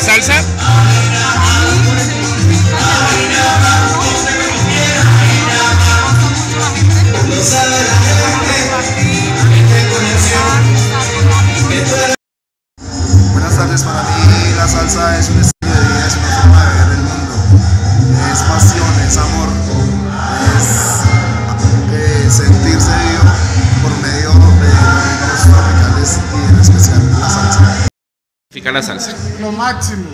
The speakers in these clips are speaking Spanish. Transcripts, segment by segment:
salsa? Significa la salsa. Lo máximo.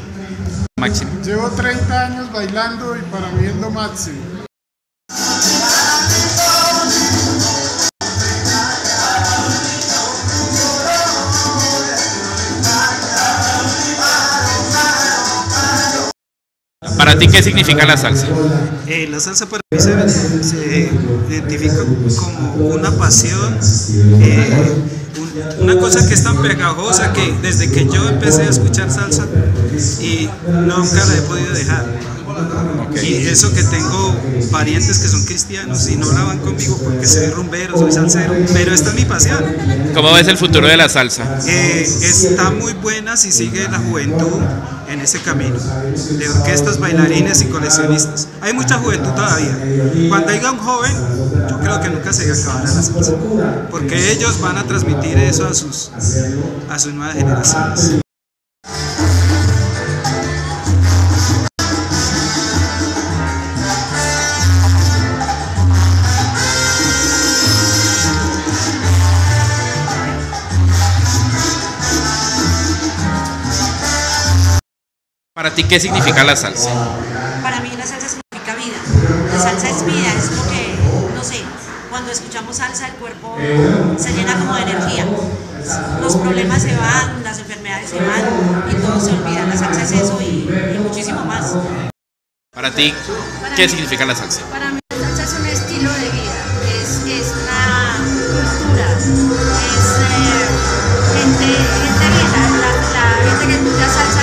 Máximo. Llevo 30 años bailando y para mí es lo máximo. ¿Para ti qué significa la salsa? Eh, la salsa para mí se, se identifica como una pasión, eh, una cosa que es tan pegajosa que desde que yo empecé a escuchar salsa y nunca la he podido dejar. Y eso que tengo parientes que son cristianos y no la van conmigo porque soy rumbero, soy salsero, pero esta es mi pasión. ¿Cómo ves el futuro de la salsa? Eh, está muy buena si sigue la juventud en ese camino de orquestas, bailarines y coleccionistas. Hay mucha juventud todavía. Cuando haya un joven, yo creo que nunca se acabará la salsa, porque ellos van a transmitir eso a sus, a sus nuevas generaciones. ¿Para ti qué significa la salsa? Para mí la salsa significa vida. La salsa es vida, es lo que, no sé, cuando escuchamos salsa el cuerpo se llena como de energía. Los problemas se van, las enfermedades se van y todo se olvida. La salsa es eso y, y muchísimo más. Para ti, ¿qué significa la salsa? Para mí la salsa es un estilo de vida, es, es una cultura, es eh, gente, gente bien, la, la- la gente que escucha salsa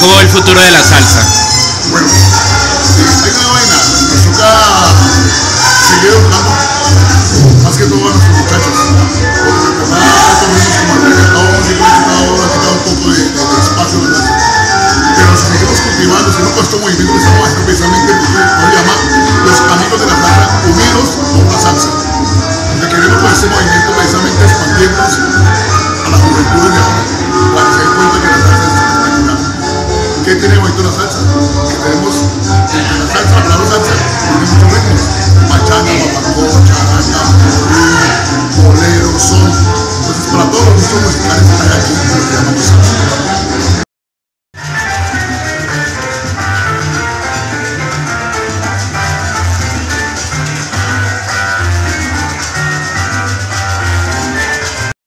cómo ve el futuro de la salsa? Bueno, hay una vaina, nos toca seguir educando. Más que todo a nuestros muchachos,